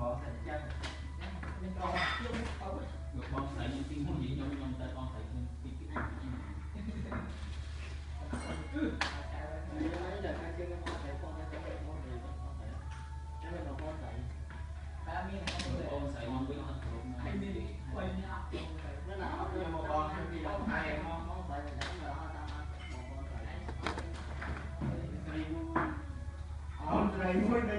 bỏ thịt chân Nên con chung ấu Ngược con sợi như tiên muốn diễn trong trong tay con thịt Nhưng tiên tiên ăn chứ Hãy subscribe cho kênh Ghiền Mì Gõ Để không bỏ lỡ những video hấp dẫn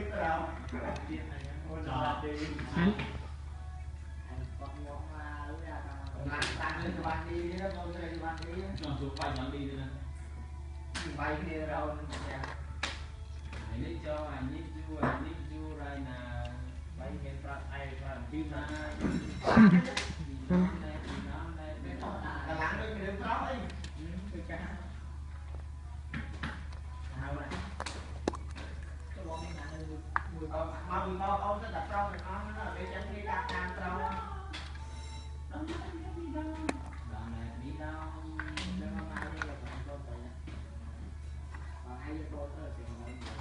បាយគ្នារោនចាហើយនេះចូលអានេះយូរអានេះយូរហើយណាបាយមានប្រាក់ឯប្រាក់ពីណា មកពីមកអូនទៅតែប្រុសទាំងអស់ណាពេលចឹងគេដាក់តាមប្រុសដល់មកនេះដល់ដល់មកនេះដល់ដល់មកនេះដល់បងចូលទៅណាបងឲ្យយកបងទៅទៅ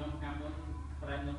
ខ្ញុំកម្មមុនប្រែខ្ញុំ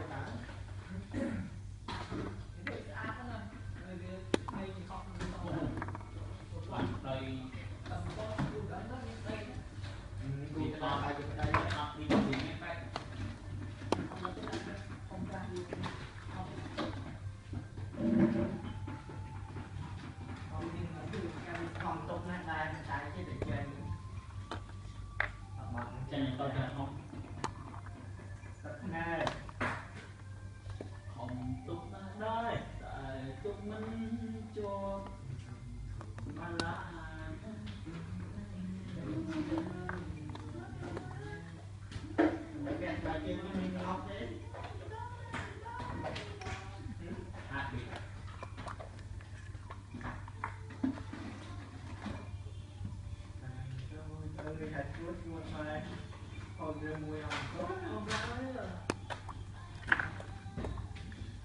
Jetzt arbeiten wir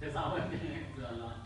Thế sao vậy?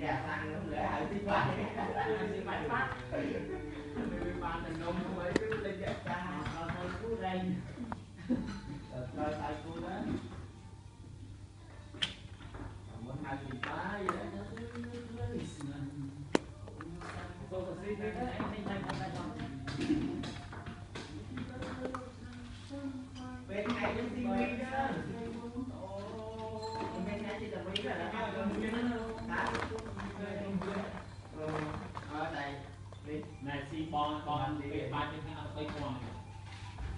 nhà thằng không lẽ hại tiếng mày tiếng mày phát. Tiếng mày thằng nôm không phải lên dẹp ta tao tao cứu đây tao tao cứu đó. Muốn hai thì ba vậy cho kênh Ghiền Mì Gõ Để không bỏ lỡ những video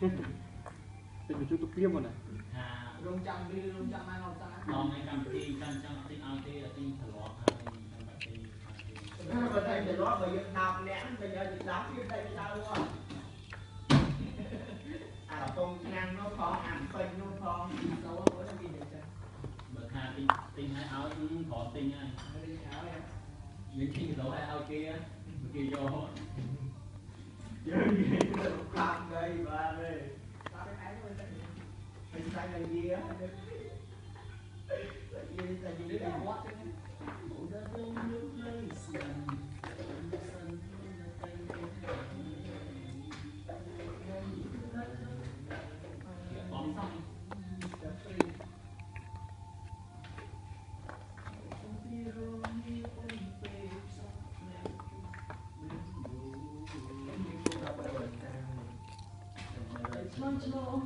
tình chút tục kiếm mà nè Rung chăng đi, rung chăng ai ngọc ta Lòng này cầm tì, chăng chăng tì, ao tì, tì thở lọt hai Chăng bạch tì, hai tì Bởi đây dựng đạp lẽn, bây dựng đạp kiếm đây sao luôn À, công năng nó khó, ảnh phênh nó khó Đâu có cái gì được chứ Bởi thà tì, tì hai áo, khó tì nha Tì áo em Những tì hai áo kia, kia vô Chứ gì làm đây bà đây Ta cái Hình tay là gì á Là gì, là gì đứa này quá chứ Bộ đã đông lúc original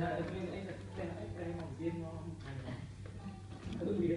Dạ, Thật ra là anh đặt tên là F đây, học viên nó... Đúng gì